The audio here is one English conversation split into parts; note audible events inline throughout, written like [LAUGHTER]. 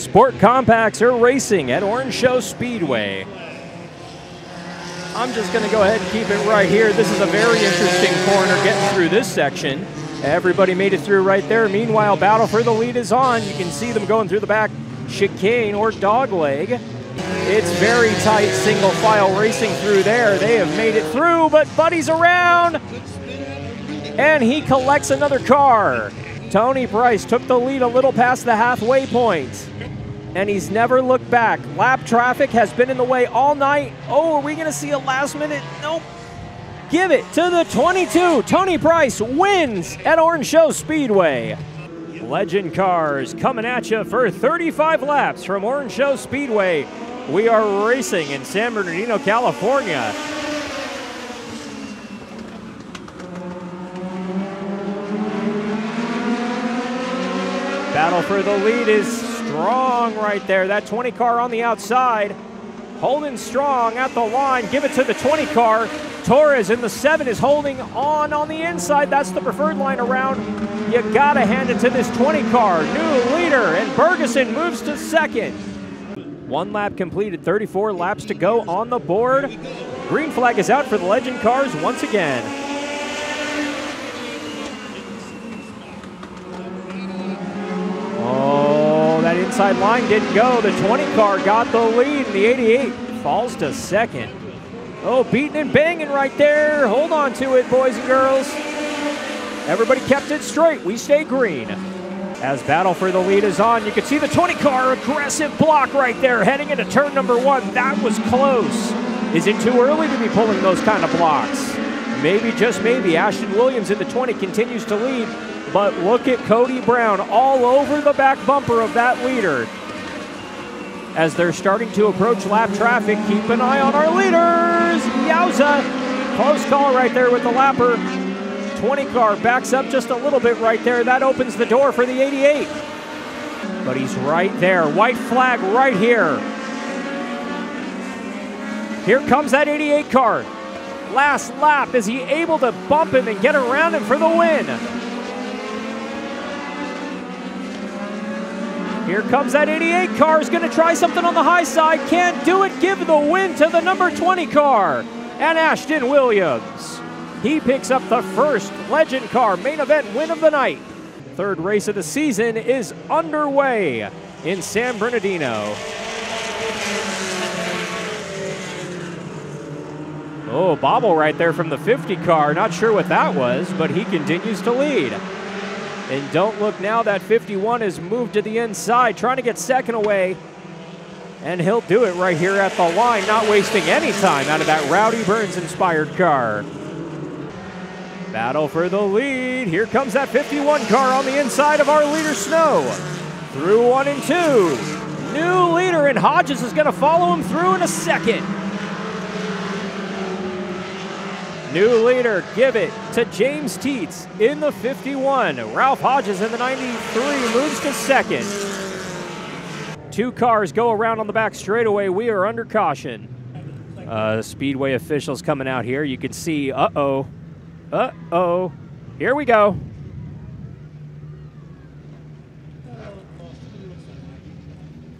Sport Compacts are racing at Orange Show Speedway. I'm just going to go ahead and keep it right here. This is a very interesting corner getting through this section. Everybody made it through right there. Meanwhile, battle for the lead is on. You can see them going through the back chicane or dogleg. It's very tight single file racing through there. They have made it through, but Buddy's around. And he collects another car. Tony Price took the lead a little past the halfway point. And he's never looked back. Lap traffic has been in the way all night. Oh, are we going to see a last minute? Nope. Give it to the 22. Tony Price wins at Orange Show Speedway. Legend cars coming at you for 35 laps from Orange Show Speedway. We are racing in San Bernardino, California. Battle for the lead is strong right there. That 20 car on the outside. Holding strong at the line. Give it to the 20 car. Torres in the 7 is holding on on the inside. That's the preferred line around. You got to hand it to this 20 car. New leader, and Bergeson moves to second. One lap completed, 34 laps to go on the board. Green flag is out for the Legend cars once again. Inside line didn't go. The 20 car got the lead. The 88 falls to second. Oh, beating and banging right there. Hold on to it, boys and girls. Everybody kept it straight. We stay green. As battle for the lead is on, you can see the 20 car aggressive block right there heading into turn number one. That was close. Is it too early to be pulling those kind of blocks? Maybe, just maybe. Ashton Williams in the 20 continues to lead. But look at Cody Brown all over the back bumper of that leader. As they're starting to approach lap traffic, keep an eye on our leaders. Yowza! Close call right there with the lapper. 20 car backs up just a little bit right there. That opens the door for the 88. But he's right there. White flag right here. Here comes that 88 car. Last lap. Is he able to bump him and get around him for the win? Here comes that 88 car. Is going to try something on the high side. Can't do it. Give the win to the number 20 car. And Ashton Williams. He picks up the first Legend car main event win of the night. Third race of the season is underway in San Bernardino. Oh, bobble right there from the 50 car. Not sure what that was, but he continues to lead. And don't look now, that 51 has moved to the inside, trying to get second away. And he'll do it right here at the line, not wasting any time out of that Rowdy Burns inspired car. Battle for the lead. Here comes that 51 car on the inside of our leader, Snow. Through one and two. New leader, and Hodges is going to follow him through in a second. New leader, give it to James Teets in the 51. Ralph Hodges in the 93 moves to second. Two cars go around on the back straightaway. We are under caution. Uh, Speedway officials coming out here. You can see, uh-oh, uh-oh. Here we go.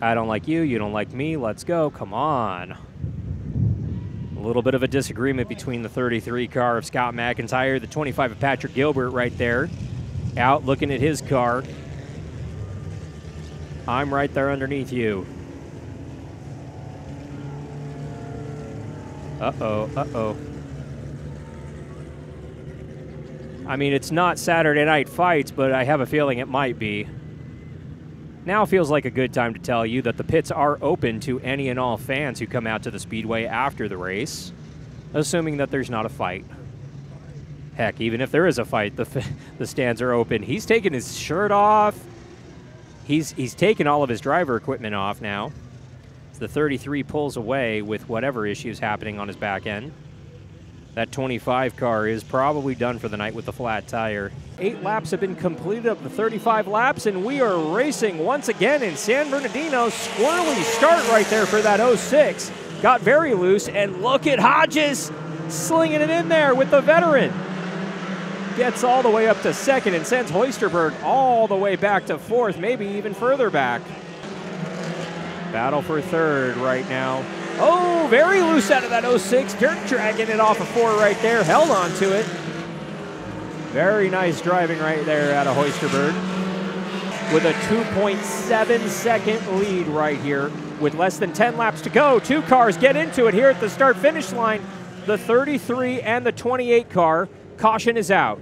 I don't like you, you don't like me, let's go, come on. A little bit of a disagreement between the 33 car of Scott McIntyre, the 25 of Patrick Gilbert right there, out looking at his car. I'm right there underneath you. Uh-oh, uh-oh. I mean, it's not Saturday night fights, but I have a feeling it might be. Now feels like a good time to tell you that the pits are open to any and all fans who come out to the Speedway after the race, assuming that there's not a fight. Heck, even if there is a fight, the, [LAUGHS] the stands are open. He's taking his shirt off. He's, he's taken all of his driver equipment off now. The 33 pulls away with whatever issues happening on his back end. That 25 car is probably done for the night with the flat tire. Eight laps have been completed of the 35 laps, and we are racing once again in San Bernardino. Squirrely start right there for that 06. Got very loose, and look at Hodges slinging it in there with the veteran. Gets all the way up to second and sends Hoisterberg all the way back to fourth, maybe even further back. Battle for third right now. Oh, very loose out of that 06. Dirt dragging it off of four right there. Held on to it. Very nice driving right there out of Hoisterberg. With a 2.7 second lead right here. With less than 10 laps to go. Two cars get into it here at the start finish line. The 33 and the 28 car. Caution is out.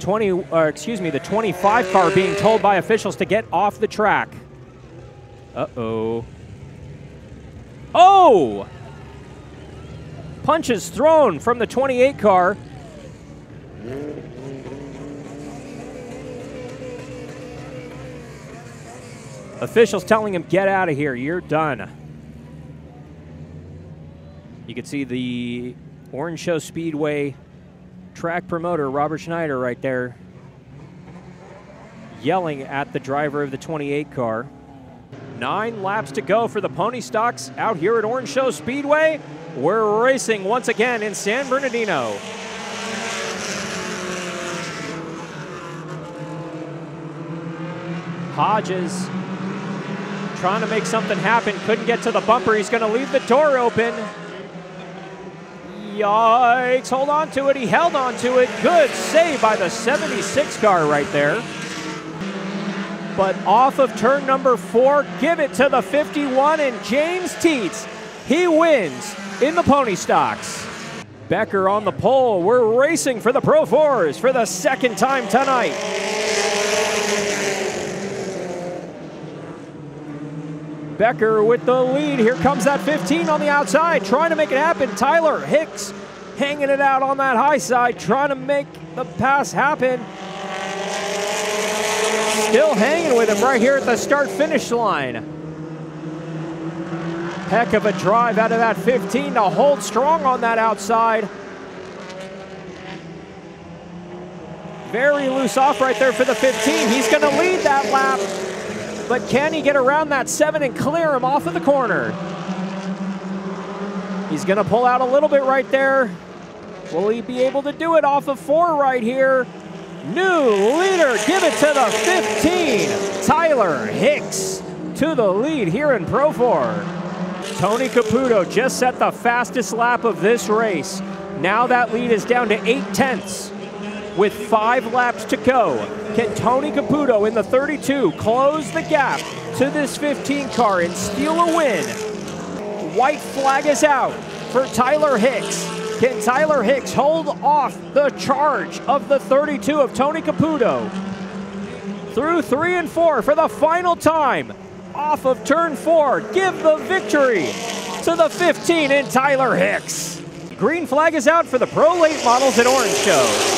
20, uh, excuse me, the 25 car being told by officials to get off the track. Uh-oh. Oh! Punches thrown from the 28 car. Officials telling him, get out of here, you're done. You can see the Orange Show Speedway track promoter, Robert Schneider, right there, yelling at the driver of the 28 car. Nine laps to go for the Pony Stocks out here at Orange Show Speedway. We're racing once again in San Bernardino. Hodges trying to make something happen, couldn't get to the bumper. He's going to leave the door open. Yikes, hold on to it. He held on to it. Good save by the 76 car right there but off of turn number four, give it to the 51 and James Teets. He wins in the pony stocks. Becker on the pole. We're racing for the Pro 4s for the second time tonight. Becker with the lead. Here comes that 15 on the outside, trying to make it happen. Tyler Hicks hanging it out on that high side, trying to make the pass happen. Still hanging with him right here at the start finish line. Heck of a drive out of that 15 to hold strong on that outside. Very loose off right there for the 15. He's going to lead that lap. But can he get around that 7 and clear him off of the corner? He's going to pull out a little bit right there. Will he be able to do it off of 4 right here? New leader, give it to the 15. Tyler Hicks to the lead here in Pro 4. Tony Caputo just set the fastest lap of this race. Now that lead is down to eight tenths with five laps to go. Can Tony Caputo in the 32 close the gap to this 15 car and steal a win? White flag is out for Tyler Hicks. Can Tyler Hicks hold off the charge of the 32 of Tony Caputo? Through three and four for the final time. Off of turn four, give the victory to the 15 in Tyler Hicks. Green flag is out for the Pro Late Models at Orange Show.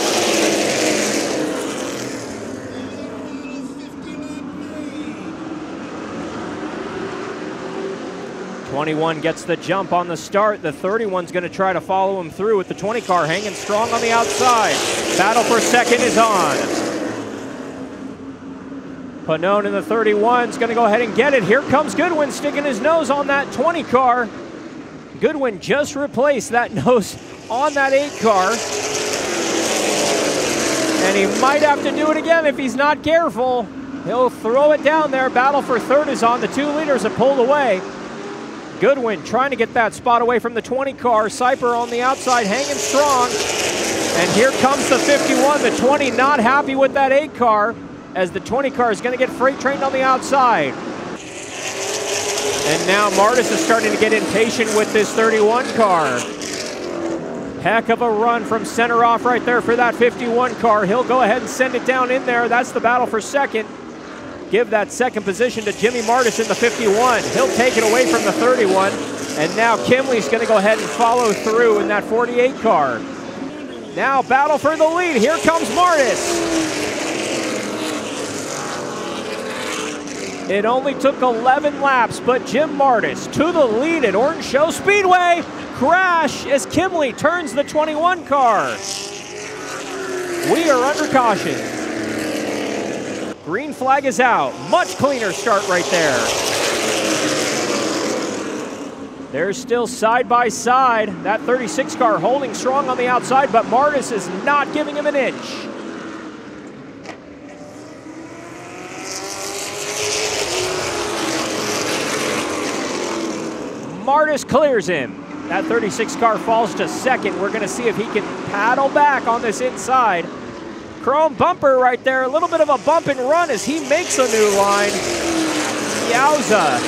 21 gets the jump on the start. The 31's going to try to follow him through with the 20 car hanging strong on the outside. Battle for second is on. Panone in the 31's going to go ahead and get it. Here comes Goodwin sticking his nose on that 20 car. Goodwin just replaced that [LAUGHS] nose on that 8 car. And he might have to do it again if he's not careful. He'll throw it down there. Battle for third is on. The two leaders have pulled away. Goodwin trying to get that spot away from the 20 car. Seiper on the outside hanging strong. And here comes the 51. The 20 not happy with that 8 car as the 20 car is going to get freight trained on the outside. And now Martis is starting to get impatient with this 31 car. Heck of a run from center off right there for that 51 car. He'll go ahead and send it down in there. That's the battle for second give that second position to Jimmy Martis in the 51. He'll take it away from the 31. And now Kimley's going to go ahead and follow through in that 48 car. Now battle for the lead. Here comes Martis. It only took 11 laps, but Jim Martis to the lead at Orange Show Speedway. Crash as Kimley turns the 21 car. We are under caution. Green flag is out. Much cleaner start right there. They're still side by side. That 36 car holding strong on the outside, but Martis is not giving him an inch. Martis clears him. That 36 car falls to second. We're going to see if he can paddle back on this inside. Chrome bumper right there. A little bit of a bump and run as he makes a new line. Yowza.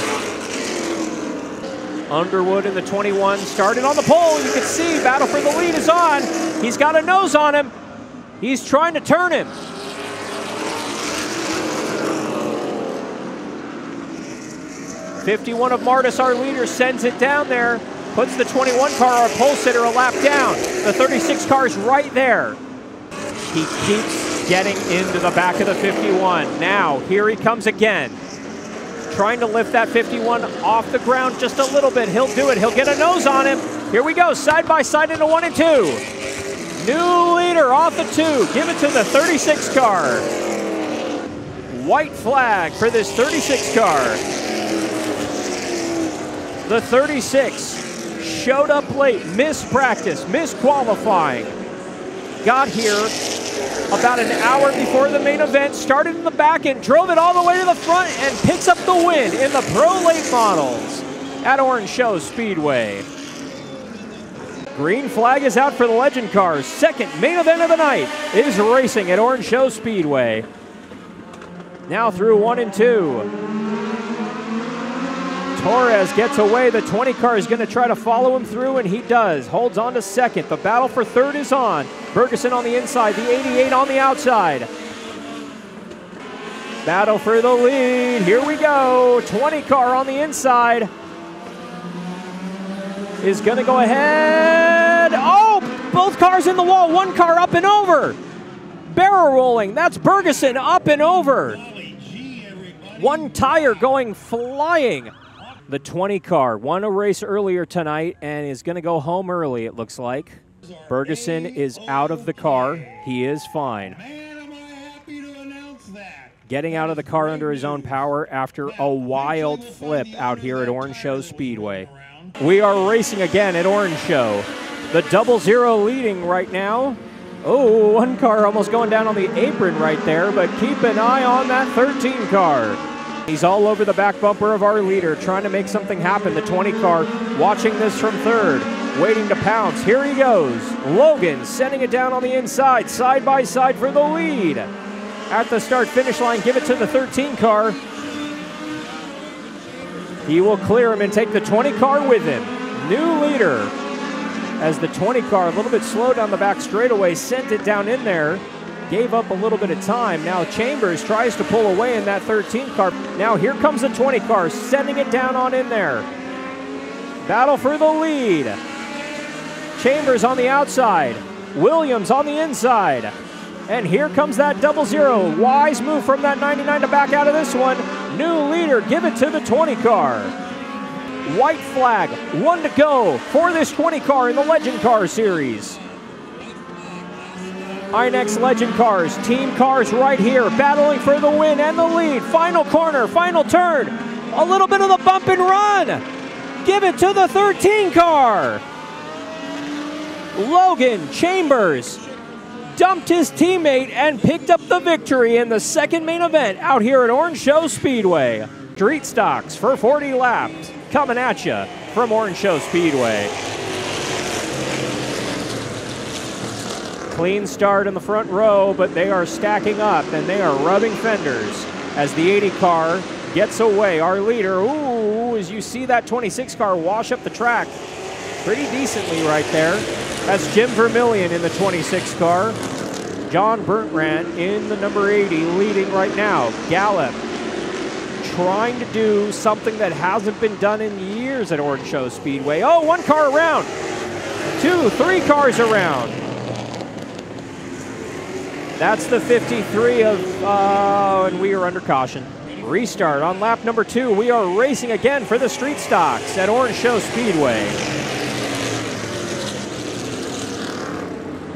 Underwood in the 21 started on the pole. You can see battle for the lead is on. He's got a nose on him. He's trying to turn him. Fifty-one of Martis, our leader, sends it down there. Puts the 21 car, our pole sitter, a lap down. The 36 car is right there. He keeps getting into the back of the 51. Now, here he comes again trying to lift that 51 off the ground just a little bit. He'll do it. He'll get a nose on him. Here we go, side by side into one and two. New leader off the two. Give it to the 36 car. White flag for this 36 car. The 36 showed up late, missed practice, missed qualifying. Got here about an hour before the main event, started in the back and drove it all the way to the front and picks up the win in the Pro Late Models at Orange Show Speedway. Green flag is out for the Legend Cars. Second main event of the night is racing at Orange Show Speedway. Now through one and two. Torres gets away. The 20 car is going to try to follow him through, and he does. Holds on to second. The battle for third is on. Ferguson on the inside, the 88 on the outside. Battle for the lead. Here we go. 20 car on the inside is going to go ahead. Oh, both cars in the wall. One car up and over. Barrel rolling. That's Bergeson up and over. One tire going flying the 20 car. Won a race earlier tonight and is going to go home early, it looks like. Bergeson is out of the car. He is fine. Getting out of the car under his own power after a wild flip out here at Orange Show Speedway. We are racing again at Orange Show. The double zero leading right now. Oh, one car almost going down on the apron right there, but keep an eye on that 13 car. He's all over the back bumper of our leader, trying to make something happen. The 20 car watching this from third, waiting to pounce. Here he goes. Logan sending it down on the inside, side by side for the lead. At the start finish line, give it to the 13 car. He will clear him and take the 20 car with him. New leader. As the 20 car, a little bit slow down the back straightaway, sent it down in there gave up a little bit of time. Now Chambers tries to pull away in that 13 car. Now here comes the 20 car, sending it down on in there. Battle for the lead. Chambers on the outside. Williams on the inside. And here comes that double zero. Wise move from that 99 to back out of this one. New leader, give it to the 20 car. White flag, one to go for this 20 car in the Legend Car Series. INEX Legend Cars, team cars right here, battling for the win and the lead. Final corner, final turn. A little bit of the bump and run. Give it to the 13 car. Logan Chambers dumped his teammate and picked up the victory in the second main event out here at Orange Show Speedway. Street stocks for 40 laps coming at you from Orange Show Speedway. Clean start in the front row, but they are stacking up and they are rubbing fenders as the 80 car gets away. Our leader, ooh, as you see that 26 car wash up the track pretty decently right there. That's Jim Vermillion in the 26 car. John Bertrand in the number 80 leading right now. Gallup trying to do something that hasn't been done in years at Orange Show Speedway. Oh, one car around. Two, three cars around. That's the 53 of, uh, and we are under caution. Restart on lap number two. We are racing again for the street stocks at Orange Show Speedway.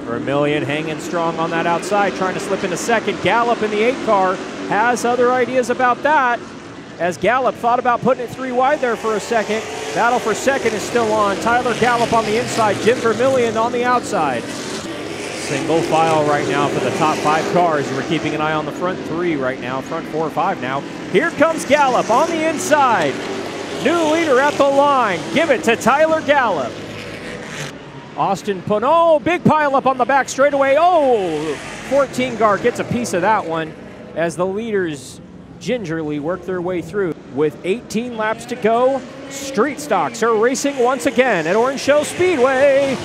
Vermillion hanging strong on that outside, trying to slip into second. Gallup in the eight car has other ideas about that. As Gallup thought about putting it three wide there for a second. Battle for second is still on. Tyler Gallup on the inside, Jim Vermillion on the outside. Single file right now for the top five cars. We're keeping an eye on the front three right now, front four or five now. Here comes Gallup on the inside. New leader at the line. Give it to Tyler Gallup. Austin Pano, big pile up on the back straightaway. Oh, 14 guard gets a piece of that one as the leaders gingerly work their way through. With 18 laps to go, Street Stocks are racing once again at Orange Show Speedway.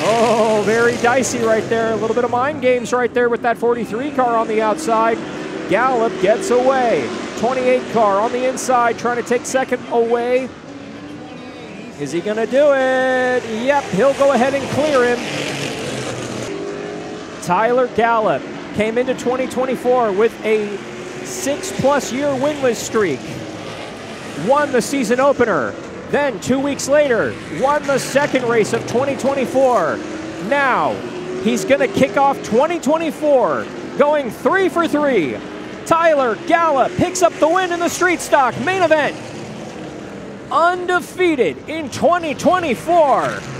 Oh, very dicey right there. A little bit of mind games right there with that 43 car on the outside. Gallup gets away. 28 car on the inside trying to take second away. Is he going to do it? Yep, he'll go ahead and clear him. Tyler Gallup came into 2024 with a six plus year winless streak. Won the season opener, then, two weeks later, won the second race of 2024. Now, he's going to kick off 2024 going three for three. Tyler Gallup picks up the win in the street stock main event. Undefeated in 2024.